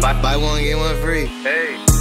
Buy, one, get one free. Hey.